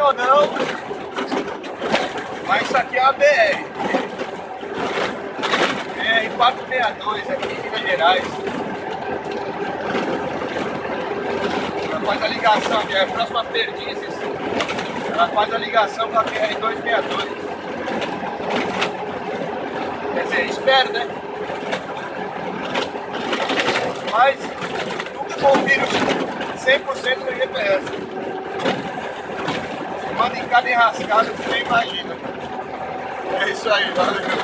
ou não, mas isso aqui é a BR. BR 462 aqui em Minas Gerais. Ela faz a ligação aqui, é a próxima Perdizes. Ela faz a ligação com a BR 262. Quer dizer, espero, né? Mas nunca confiro 100% no GPS. Manda em cada enrascada você imagina. É isso aí, valeu.